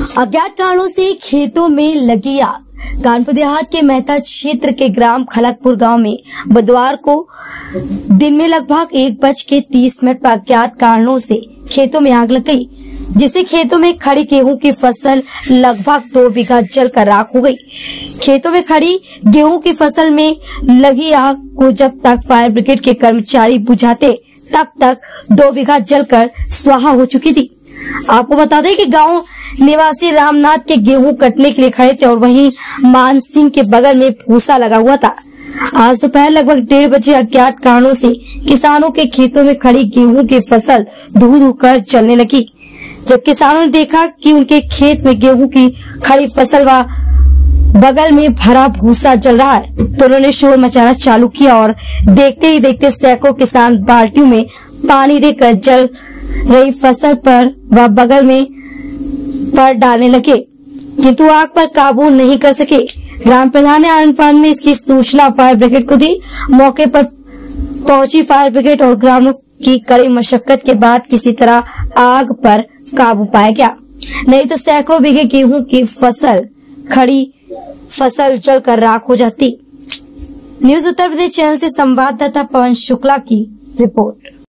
अज्ञात कारणों से खेतों में लगी आग। कानपुर देहात के मेहता क्षेत्र के ग्राम खलकपुर गाँव में बुधवार को दिन में लगभग एक बज के तीस मिनट पर अज्ञात कारणों से खेतों में आग लग गई, जिससे खेतों में खड़ी गेहूँ की फ़सल लगभग दो बीघा जलकर राख हो गई। खेतों में खड़ी गेहूँ की फ़सल में लगी आग को जब तक फायर ब्रिगेड के कर्मचारी बुझाते, तब तक दो बीघा जलकर स्वाहा हो चुकी थी। आपको बता दें कि गाँव निवासी रामनाथ के गेहूँ कटने के लिए खड़े थे और वहीं मान सिंह के बगल में भूसा लगा हुआ था। आज दोपहर लगभग डेढ़ बजे अज्ञात कारणों से किसानों के खेतों में खड़ी गेहूँ की फ़सल धू धू कर जलने लगी। जब किसानों ने देखा कि उनके खेत में गेहूँ की खड़ी फ़सल व बगल में भरा भूसा जल रहा है तो उन्होंने शोर मचाना चालू किया और देखते ही देखते सैकड़ों किसान बाल्टियों में पानी देकर जल रही फ़सल पर व बगल में पर डालने लगे। किंतु आग पर काबू नहीं कर सके। ग्राम प्रधान ने आनंद में इसकी सूचना फायर ब्रिगेड को दी। मौके पर पहुँची फायर ब्रिगेड और ग्रामीणों की कड़ी मशक्कत के बाद किसी तरह आग पर काबू पाया गया। नहीं तो सैकड़ों बीघे गेहूँ की फ़सल, खड़ी फ़सल जलकर राख हो जाती। न्यूज़ उत्तर प्रदेश चैनल से संवाददाता पवन शुक्ला की रिपोर्ट।